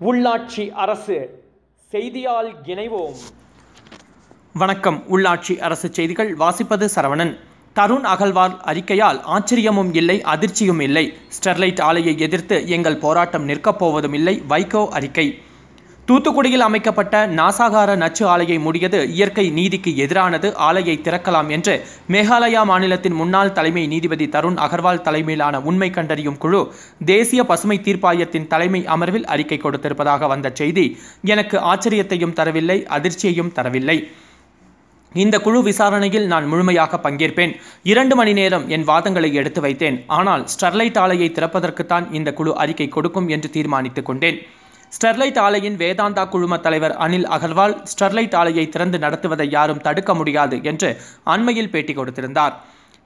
உள்ளாட்சி அரசு செய்தியால் இணைவோம். வணக்கம். உள்ளாட்சி அரசு செய்திகள் வாசிப்பது சரவணன். தருண் அகழ்வார் அறிக்கையால் ஆச்சரியமும் இல்லை அதிர்ச்சியும் இல்லை. ஸ்டெர்லைட் ஆலையை எதிர்த்து எங்கள் போராட்டம் நிற்கப் போவதும் இல்லை வைகோ அறிக்கை. தூத்துக்குடியில் அமைக்கப்பட்ட நாசாகார நச்சு ஆலையை மூடியது இயற்கை நீதிக்கு எதிரானது. ஆலையை திறக்கலாம் என்று மேகாலயா மாநிலத்தின் முன்னாள் தலைமை நீதிபதி தருண் அகர்வால் தலைமையிலான உண்மை கண்டறியும் குழு தேசிய பசுமை தீர்ப்பாயத்தின் தலைமை அமர்வில் அறிக்கை கொடுத்திருப்பதாக வந்த செய்தி எனக்கு ஆச்சரியத்தையும் தரவில்லை அதிர்ச்சியையும் தரவில்லை. இந்த குழு விசாரணையில் நான் முழுமையாக பங்கேற்பேன். இரண்டு மணி நேரம் என் வாதங்களை எடுத்து வைத்தேன். ஆனால் ஸ்டெர்லைட் ஆலையை திறப்பதற்குத்தான் இந்த குழு அறிக்கை கொடுக்கும் என்று தீர்மானித்துக் கொண்டேன். ஸ்டெர்லைட் ஆலையின் வேதாந்தா குழும தலைவர் அனில் அகர்வால் ஸ்டெர்லைட் ஆலையை திறந்து நடத்துவதை யாரும் தடுக்க முடியாது என்று அண்மையில் பேட்டி கொடுத்திருந்தார்.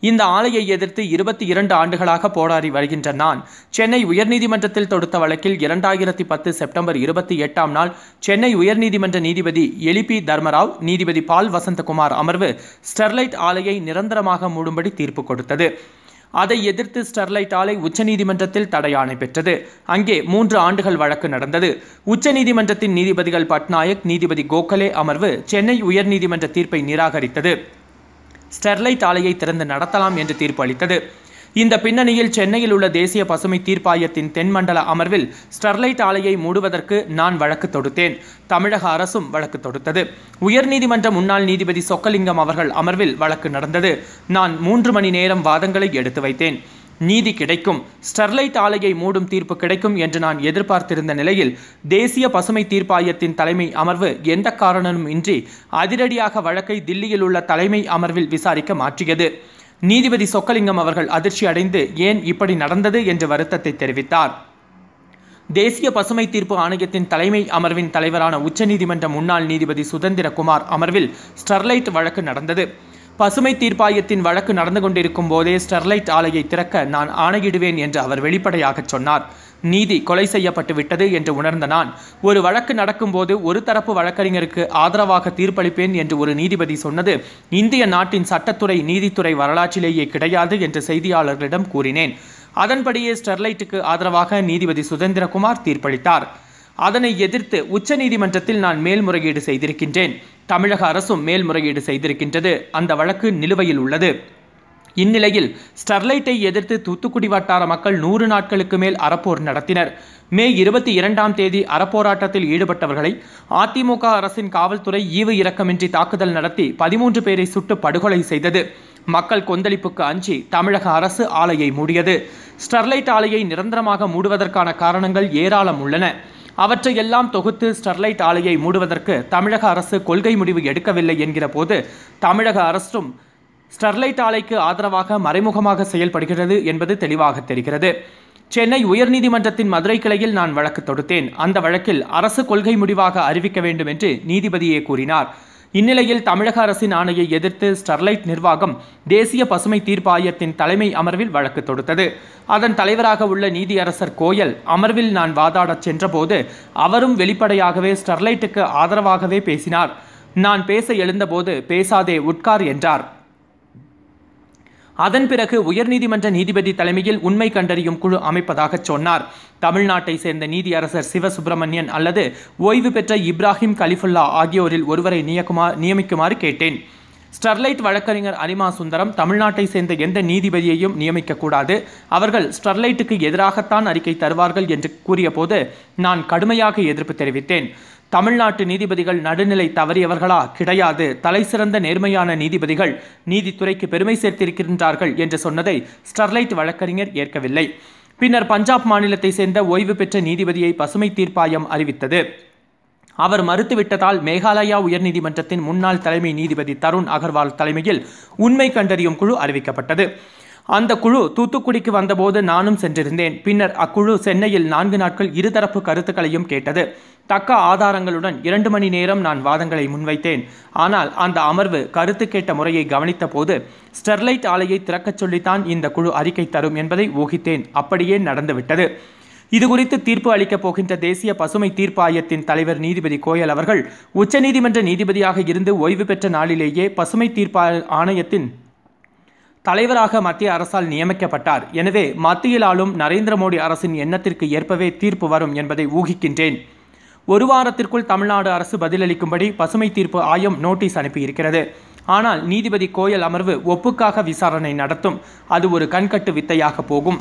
இந்த ஆலையை எதிர்த்து இருபத்தி இரண்டு ஆண்டுகளாக போராடி வருகின்ற நான் சென்னை உயர்நீதிமன்றத்தில் தொடுத்த வழக்கில் இரண்டாயிரத்தி பத்து செப்டம்பர் இருபத்தி எட்டாம் நாள் சென்னை உயர்நீதிமன்ற நீதிபதி எலிபி தர்மராவ் நீதிபதி பால் வசந்தகுமார் அமர்வு ஸ்டெர்லைட் ஆலையை நிரந்தரமாக மூடும்படி தீர்ப்பு கொடுத்தது. அதை எதிர்த்து ஸ்டெர்லைட் ஆலை உச்சநீதிமன்றத்தில் தடையாணை பெற்றது. அங்கே மூன்று ஆண்டுகள் வழக்கு நடந்தது. உச்சநீதிமன்றத்தின் நீதிபதிகள் பட்நாயக் நீதிபதி கோகலே அமர்வு சென்னை உயர்நீதிமன்ற தீர்ப்பை நிராகரித்தது. ஸ்டெர்லைட் ஆலையை திறந்து நடத்தலாம் என்று தீர்ப்பு அளித்தது. இந்த பின்னணியில் சென்னையில் உள்ள தேசிய பசுமை தீர்ப்பாயத்தின் தென்மண்டல அமர்வில் ஸ்டெர்லைட் ஆலையை மூடுவதற்கு நான் வழக்கு தொடுத்தேன். தமிழக அரசும் வழக்கு தொடுத்தது. உயர்நீதிமன்ற முன்னாள் நீதிபதி சொக்கலிங்கம் அவர்கள் அமர்வில் வழக்கு நடந்தது. நான் மூன்று மணி நேரம் வாதங்களை எடுத்து வைத்தேன். நீதி கிடைக்கும். ஸ்டெர்லைட் ஆலையை மூடும் தீர்ப்பு கிடைக்கும் என்று நான் எதிர்பார்த்திருந்த நிலையில் தேசிய பசுமை தீர்ப்பாயத்தின் தலைமை அமர்வு எந்த காரணமும் இன்றி அதிரடியாக வழக்கை தில்லியில் உள்ள தலைமை அமர்வில் விசாரிக்க மாற்றியது. நீதிபதி சொக்கலிங்கம் அவர்கள் அதிர்ச்சி அடைந்து ஏன் இப்படி நடந்தது என்ற வருத்தத்தை தெரிவித்தார். தேசிய பசுமை தீர்ப்பு ஆணையத்தின் தலைமை அமர்வின் தலைவரான உச்சநீதிமன்ற முன்னாள் நீதிபதி சுதந்திரகுமார் அமர்வில் ஸ்டெர்லைட் வழக்கு நடந்தது. பசுமை தீர்ப்பாயத்தின் வழக்கு நடந்து கொண்டிருக்கும் போதே ஸ்டெர்லைட் ஆலையை திறக்க நான் ஆணையிடுவேன் என்று அவர் வெளிப்படையாக சொன்னார். நீதி கொலை செய்யப்பட்டு விட்டது என்று உணர்ந்த நான் ஒரு வழக்கு நடக்கும்போது ஒரு தரப்பு வழக்கறிஞருக்கு ஆதரவாக தீர்ப்பளிப்பேன் என்று ஒரு நீதிபதி சொன்னது இந்திய நாட்டின் சட்டத்துறை நீதித்துறை வரலாற்றிலேயே கிடையாது என்று செய்தியாளர்களிடம் கூறினேன். அதன்படியே ஸ்டெர்லைட்டுக்கு ஆதரவாக நீதிபதி சுதந்திரகுமார் தீர்ப்பளித்தார். அதனை எதிர்த்து உச்சநீதிமன்றத்தில் நான் மேல்முறையீடு செய்திருக்கின்றேன். தமிழக அரசும் மேல்முறையீடு செய்திருக்கின்றது. அந்த வழக்கு நிலுவையில் உள்ளது. இந்நிலையில் ஸ்டெர்லைட்டை எதிர்த்து தூத்துக்குடி வட்டார மக்கள் நூறு நாட்களுக்கு மேல் அறப்போர் நடத்தினர். மே இருபத்தி இரண்டாம் தேதி அறப்போராட்டத்தில் ஈடுபட்டவர்களை அதிமுக அரசின் காவல்துறை ஈவு இரக்கமின்றி தாக்குதல் நடத்தி பதிமூன்று பேரை சுட்டு படுகொலை செய்தது. மக்கள் கொந்தளிப்புக்கு அஞ்சி தமிழக அரசு ஆலையை மூடியது. ஸ்டெர்லைட் ஆலையை நிரந்தரமாக மூடுவதற்கான காரணங்கள் ஏராளம் உள்ளன. அவற்றையெல்லாம் தொகுத்து ஸ்டெர்லைட் ஆலையை மூடுவதற்கு தமிழக அரசு கொள்கை முடிவு எடுக்கவில்லை என்கிற போது தமிழக அரசும் ஸ்டெர்லைட் ஆலைக்கு ஆதரவாக மறைமுகமாக செயல்படுகிறது என்பது தெளிவாக தெரிகிறது. சென்னை உயர்நீதிமன்றத்தின் மதுரை கிளையில் நான் வழக்கு தொடுத்தேன். அந்த வழக்கில் அரசு கொள்கை முடிவாக அறிவிக்க வேண்டும் என்று நீதிபதியே கூறினார். இந்நிலையில் தமிழக அரசின் ஆணையை எதிர்த்து ஸ்டெர்லைட் நிர்வாகம் தேசிய பசுமை தீர்ப்பாயத்தின் தலைமை அமர்வில் வழக்கு தொடுத்தது. அதன் தலைவராக உள்ள நீதியரசர் கோயல் அமர்வில் நான் வாதாடச் சென்றபோது அவரும் வெளிப்படையாகவே ஸ்டெர்லைட்டுக்கு ஆதரவாகவே பேசினார். நான் பேச எழுந்தபோது பேசாதே உட்கார் என்றார். அதன் பிறகு உயர்நீதிமன்ற நீதிபதி தலைமையில் உண்மை கண்டறியும் குழு அமைப்பதாக சொன்னார். தமிழ்நாட்டை சேர்ந்த நீதியரசர் சிவசுப்பிரமணியன் அல்லது ஓய்வு பெற்ற இப்ராஹிம் கலிஃபுல்லா ஆகியோரில் ஒருவரை நியக்குமா நியமிக்குமாறு கேட்டேன். ஸ்டெர்லைட் வழக்கறிஞர் அரிமா சுந்தரம் தமிழ்நாட்டை சேர்ந்த எந்த நீதிபதியையும் நியமிக்கக்கூடாது அவர்கள் ஸ்டெர்லைட்டுக்கு எதிராகத்தான் அறிக்கை தருவார்கள் என்று கூறியபோது நான் கடுமையாக எதிர்ப்பு தெரிவித்தேன். தமிழ்நாட்டு நீதிபதிகள் நடுநிலை தவறியவர்களா? கிடையாது. தலைசிறந்த நேர்மையான நீதிபதிகள் நீதித்துறைக்கு பெருமை சேர்த்திருக்கின்றார்கள் என்று சொன்னதை ஸ்டெர்லைட் வழக்கறிஞர் ஏற்கவில்லை. பின்னர் பஞ்சாப் மாநிலத்தை சேர்ந்த ஓய்வு பெற்ற நீதிபதியை பசுமை தீர்ப்பாயம் அறிவித்தது. அவர் மறுத்துவிட்டதால் மேகாலயா உயர்நீதிமன்றத்தின் முன்னாள் தலைமை நீதிபதி தருண் அகர்வால் தலைமையில் உண்மை கண்டறியும் குழு அறிவிக்கப்பட்டது. அந்த குழு தூத்துக்குடிக்கு வந்தபோது நானும் சென்றிருந்தேன். பின்னர் அக்குழு சென்னையில் நான்கு நாட்கள் இருதரப்பு கருத்துக்களையும் கேட்டது. தக்க ஆதாரங்களுடன் இரண்டு மணி நேரம் நான் வாதங்களை முன்வைத்தேன். ஆனால் அந்த அமர்வு கருத்து கேட்ட முறையை கவனித்த போது ஸ்டெர்லைட் ஆலையை திறக்கச் சொல்லித்தான் இந்த குழு அறிக்கை தரும் என்பதை ஊகித்தேன். அப்படியே நடந்துவிட்டது. இதுகுறித்து தீர்ப்பு அளிக்கப் போகின்ற தேசிய பசுமை தீர்ப்பாயத்தின் தலைவர் நீதிபதி கோயல் அவர்கள் உச்சநீதிமன்ற நீதிபதியாக இருந்து ஓய்வு பெற்ற நாளிலேயே பசுமை தீர்ப்பா ஆணையத்தின் தலைவராக மத்திய அரசால் நியமிக்கப்பட்டார். எனவே மத்தியில் ஆளும் நரேந்திர மோடி அரசின் எண்ணத்திற்கு ஏற்பவே தீர்ப்பு வரும் என்பதை ஊகிக்கின்றேன். ஒரு வாரத்திற்குள் தமிழ்நாடு அரசு பதிலளிக்கும்படி பசுமை தீர்ப்பு ஆயம் நோட்டீஸ் அனுப்பியிருக்கிறது. ஆனால் நீதிபதி கோயல் அமர்வு ஒப்புக்காக விசாரணை நடத்தும். அது ஒரு கண்கட்டு வித்தையாக போகும்.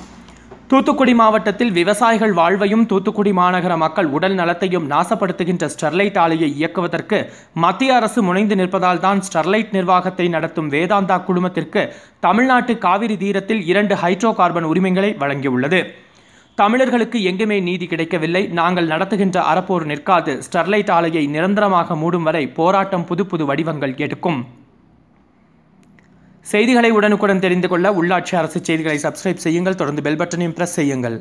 தூத்துக்குடி மாவட்டத்தில் விவசாயிகள் வாழ்வையும் தூத்துக்குடி மாநகர மக்கள் உடல் நலத்தையும் நாசப்படுத்துகின்ற ஸ்டெர்லைட் ஆலையை இயக்குவதற்கு மத்திய அரசு முனைந்து நிற்பதால் தான் ஸ்டெர்லைட் நிர்வாகத்தை நடத்தும் வேதாந்தா குழுமத்திற்கு தமிழ்நாட்டு காவிரி தீரத்தில் இரண்டு ஹைட்ரோ கார்பன் உரிமைகளை வழங்கியுள்ளது. தமிழர்களுக்கு எங்குமே நீதி கிடைக்கவில்லை. நாங்கள் நடத்துகின்ற அறப்போர் நிற்காது. ஸ்டெர்லைட் ஆலையை நிரந்தரமாக மூடும் வரை போராட்டம் புது புது வடிவங்கள் எடுக்கும். செய்திகளை உடனுக்குடன் தெரிந்து கொள்ள உள்ளாட்சி அரசு செய்திகளை சப்ஸ்கிரைப் செய்யுங்கள். தொடர்ந்து பெல் பட்டனையும் பிரஸ் செய்யுங்கள்.